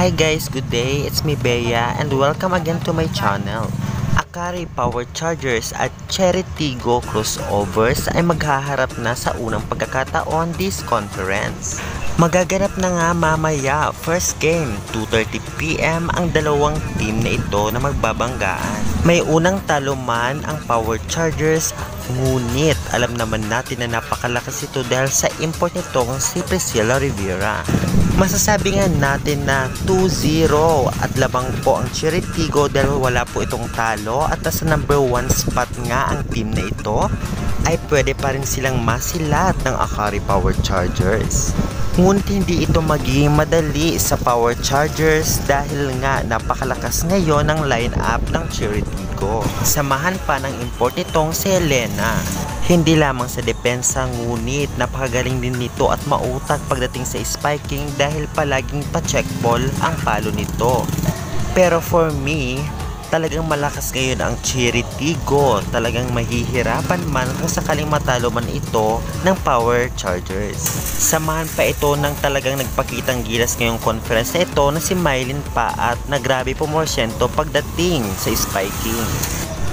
Hi guys, good day. It's me Bea and welcome again to my channel. Akari Power Chargers at Cherry Tigo crossovers ay maghaharap na sa unang pagkakataon this conference. Magaganap na nga mamaya, first game, 2.30pm ang dalawang team na ito na magbabanggaan. May unang talo man ang Power Chargers, ngunit alam naman natin na napakalakas ito dahil sa import nitong si Priscilla Rivera. Masasabi nga natin na 2-0 at labang po ang Cherry Tigo dahil wala po itong talo at nasa number 1 spot nga ang team na ito ay pwede pa rin silang masilat ng Akari Power Chargers. Ngunit hindi ito magiging madali sa Power Chargers dahil nga napakalakas ngayon ng lineup ng Cherry Tigo. Samahan pa ng import nitong si Helena. Hindi lamang sa depensa ngunit napakagaling din nito at mautak pagdating sa spiking dahil palaging pa-check ball ang palo nito. Pero for me, talagang malakas ngayon ang Cherry Tigo. Talagang mahihirapan man kung sakaling matalo man ito ng Power Chargers. Samahan pa ito ng talagang nagpakitang gilas ngayong conference na ito na si Mylin pa at nagrabe pumorsento pagdating sa spiking.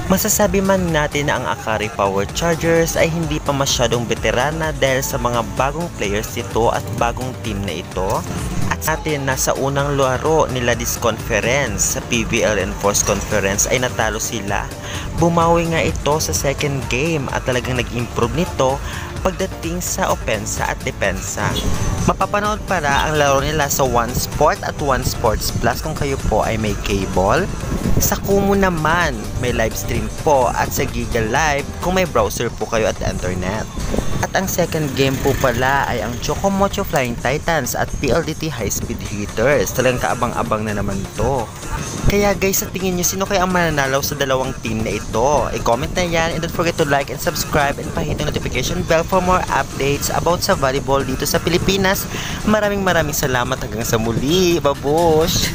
Masasabi man natin na ang Akari Power Chargers ay hindi pa masyadong veterana dahil sa mga bagong players nito at bagong team na ito. At natin na sa unang laro nila this conference sa PVL Enforce Conference ay natalo sila. Bumawi nga ito sa second game at talagang nag-improve nito pagdating sa opensa at depensa. Mapapanood para ang laro nila sa One Sport at One Sports Plus kung kayo po ay may cable. Sa Kumu naman, may live stream po at sa Giga Live kung may browser po kayo at internet. At ang second game po pala ay ang Chocomocho Flying Titans at PLDT High Speed Hitters. Talagang kaabang-abang na naman to. Kaya guys, sa tingin nyo, sino kaya ang mananalaw sa dalawang team na ito? I-comment na yan and don't forget to like and subscribe and pahit ang notification bell for more updates about sa volleyball dito sa Pilipinas. Maraming maraming salamat hanggang sa muli. Babush!